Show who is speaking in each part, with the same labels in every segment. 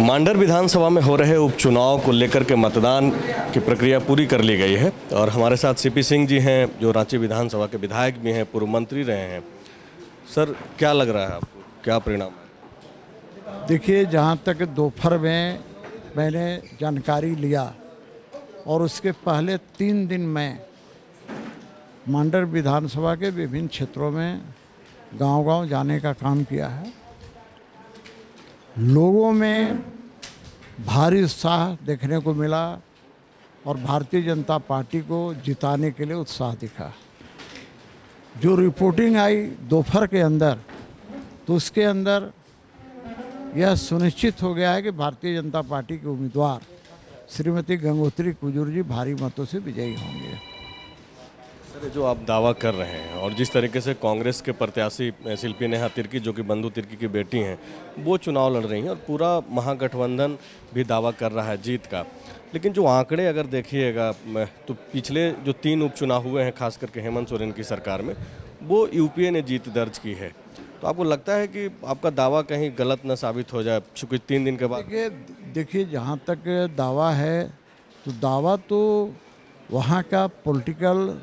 Speaker 1: मांडर विधानसभा में हो रहे उपचुनाव को लेकर के मतदान की प्रक्रिया पूरी कर ली गई है और हमारे साथ सीपी सिंह जी हैं, जो रांची विधानसभा के विधायक भी हैं, पूर्व मंत्री रहे हैं। सर, क्या लग रहा है आपको? क्या परिणाम है?
Speaker 2: देखिए, जहाँ तक दोपहर में मैंने जानकारी लिया और उसके पहले तीन दिन में मांडर विधानसभा के विभिन्न क्षेत्रों में गांव-गांव जाने का काम किया है। लोगों में भारी उत्साह देखने को मिला और भारतीय जनता पार्टी को जिताने के लिए उत्साह दिखा। जो रिपोर्टिंग आई दोपहर के अंदर तो उसके अंदर यह सुनिश्चित हो गया है कि भारतीय जनता पार्टी के उम्मीदवार श्रीमती गंगोत्री कुजूर जी भारी मतों से विजयी होंगे।
Speaker 1: जो आप दावा कर रहे हैं और जिस तरीके से कांग्रेस के प्रत्याशी शिल्पी नेहा तिर्की, जो कि बंधु तिर्की की बेटी हैं, वो चुनाव लड़ रही हैं और पूरा महागठबंधन भी दावा कर रहा है जीत का। लेकिन जो आंकड़े अगर देखिएगा तो पिछले जो तीन उपचुनाव हुए हैं, खास करके हेमंत सोरेन की सरकार में, वो यूपीए ने जीत दर्ज की है। तो आपको लगता है कि आपका दावा कहीं गलत न साबित हो जाए चूँकि तीन दिन के बाद?
Speaker 2: देखिए देखिए, जहाँ तक दावा है तो दावा तो वहाँ का पॉलिटिकल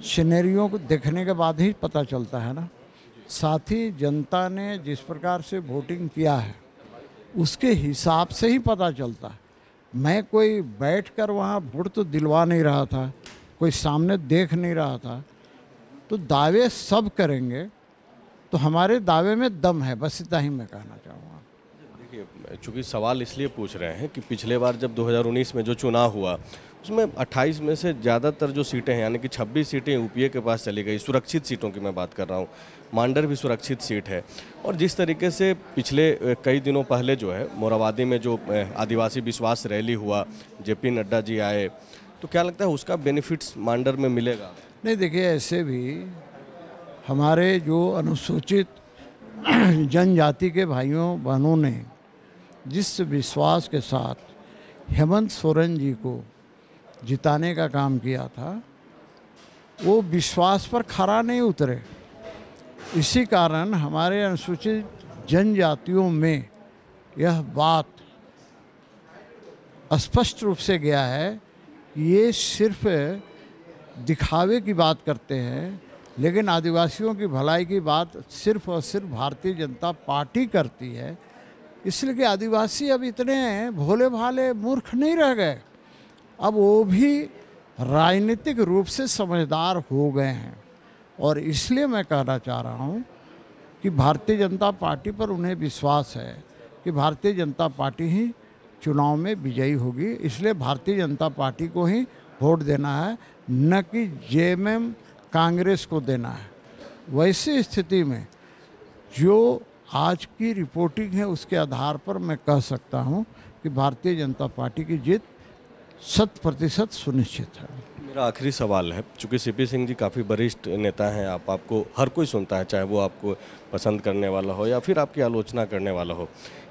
Speaker 2: सिनेरियो को देखने के बाद ही पता चलता है ना। साथ ही जनता ने जिस प्रकार से वोटिंग किया है, उसके हिसाब से ही पता चलता है। मैं कोई बैठकर वहाँ वोट तो दिलवा नहीं रहा था, कोई सामने देख नहीं रहा था। तो दावे सब करेंगे तो हमारे दावे में दम है, बस इतना ही मैं कहना चाहूँगा।
Speaker 1: देखिए, चूँकि सवाल इसलिए पूछ रहे हैं कि पिछले बार जब 2019 में जो चुनाव हुआ उसमें 28 में से ज़्यादातर जो सीटें हैं, यानी कि 26 सीटें यूपीए के पास चली गई, सुरक्षित सीटों की मैं बात कर रहा हूँ। मांडर भी सुरक्षित सीट है। और जिस तरीके से पिछले कई दिनों पहले जो है मोराबादी में जो आदिवासी विश्वास रैली हुआ, जेपी नड्डा जी आए तो क्या लगता है उसका बेनिफिट्स मांडर में मिलेगा?
Speaker 2: नहीं, देखिए, ऐसे भी हमारे जो अनुसूचित जनजाति के भाइयों, बहनों ने जिस विश्वास के साथ हेमंत सोरेन जी को जिताने का काम किया था, वो विश्वास पर खरा नहीं उतरे। इसी कारण हमारे अनुसूचित जनजातियों में यह बात स्पष्ट रूप से गया है कि ये सिर्फ़ दिखावे की बात करते हैं, लेकिन आदिवासियों की भलाई की बात सिर्फ़ और सिर्फ़ भारतीय जनता पार्टी करती है। इसलिए कि आदिवासी अब इतने भोले भाले मूर्ख नहीं रह गए। अब वो भी राजनीतिक रूप से समझदार हो गए हैं। और इसलिए मैं कहना चाह रहा हूँ कि भारतीय जनता पार्टी पर उन्हें विश्वास है कि भारतीय जनता पार्टी ही चुनाव में विजयी होगी। इसलिए भारतीय जनता पार्टी को ही वोट देना है, न कि जेएमएम कांग्रेस को देना है। वैसी स्थिति में जो आज की रिपोर्टिंग है, उसके आधार पर मैं कह सकता हूँ कि भारतीय जनता पार्टी की जीत शत प्रतिशत सुनिश्चित है।
Speaker 1: मेरा आखिरी सवाल है, चूँकि सीपी सिंह जी काफ़ी वरिष्ठ नेता हैं, आप, आपको हर कोई सुनता है, चाहे वो आपको पसंद करने वाला हो या फिर आपकी आलोचना करने वाला हो।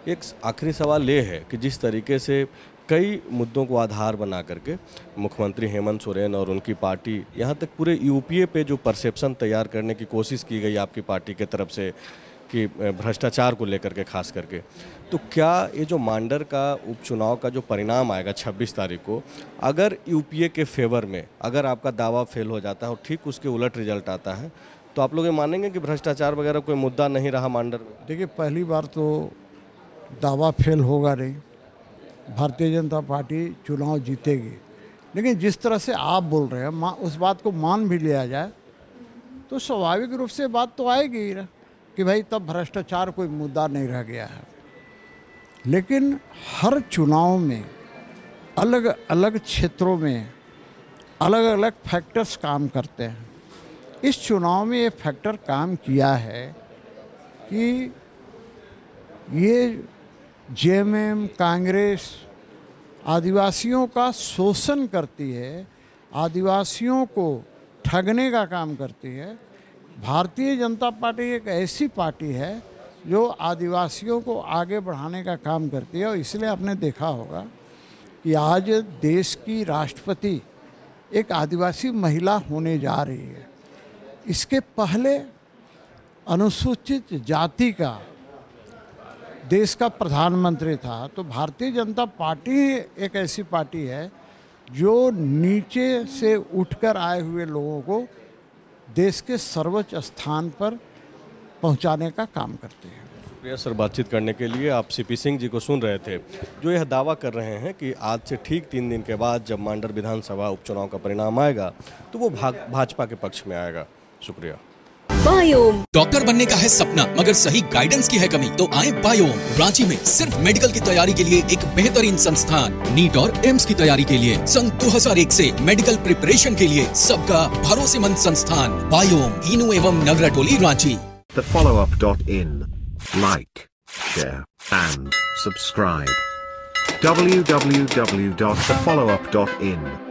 Speaker 1: एक आखिरी सवाल ये है कि जिस तरीके से कई मुद्दों को आधार बना करके मुख्यमंत्री हेमंत सोरेन और उनकी पार्टी यहाँ तक पूरे यूपीए पे जो परसेप्शन तैयार करने की कोशिश की गई आपकी पार्टी के तरफ़ से कि भ्रष्टाचार को लेकर के खास करके। तो क्या ये जो मांडर का उपचुनाव का जो परिणाम आएगा 26 तारीख को, अगर यूपीए के फेवर में, अगर आपका दावा फेल हो जाता है और ठीक उसके उलट रिज़ल्ट आता है तो आप लोग ये मानेंगे कि भ्रष्टाचार वगैरह कोई मुद्दा नहीं रहा मांडर में?
Speaker 2: देखिए, पहली बार तो दावा फेल होगा नहीं। भारतीय जनता पार्टी चुनाव जीतेगी। लेकिन जिस तरह से आप बोल रहे हैं उस बात को मान भी लिया जाए तो स्वाभाविक रूप से बात तो आएगी ही कि भाई तब भ्रष्टाचार कोई मुद्दा नहीं रह गया है। लेकिन हर चुनाव में, अलग अलग क्षेत्रों में, अलग अलग फैक्टर्स काम करते हैं। इस चुनाव में ये फैक्टर काम किया है कि ये जेएमएम कांग्रेस, आदिवासियों का शोषण करती है, आदिवासियों को ठगने का काम करती है भारतीय जनता पार्टी एक ऐसी पार्टी है जो आदिवासियों को आगे बढ़ाने का काम करती है और इसलिए आपने देखा होगा कि आज देश की राष्ट्रपति एक आदिवासी महिला होने जा रही है। इसके पहले अनुसूचित जाति का देश का प्रधानमंत्री था। तो भारतीय जनता पार्टी एक ऐसी पार्टी है जो नीचे से उठकर आए हुए लोगों को देश के सर्वोच्च स्थान पर पहुँचाने का काम करते हैं।
Speaker 1: शुक्रिया सर बातचीत करने के लिए। आप सीपी सिंह जी को सुन रहे थे, जो यह दावा कर रहे हैं कि आज से ठीक तीन दिन के बाद जब मांडर विधानसभा उपचुनाव का परिणाम आएगा तो वो भाजपा के पक्ष में आएगा। शुक्रिया।
Speaker 3: बायोम।
Speaker 4: डॉक्टर बनने का है सपना मगर सही गाइडेंस की है कमी तो आए बायोम। रांची में सिर्फ़ मेडिकल की तैयारी के लिए एक बेहतरीन संस्थान नीट और एम्स की तैयारी के लिए। सन 2001 से मेडिकल प्रिपरेशन के लिए सबका भरोसेमंद संस्थान बायोम इनो एवं नगरटोली रांची।
Speaker 5: दिन like and The follow up.in. Like, share, and subscribe. www.thefollowup.in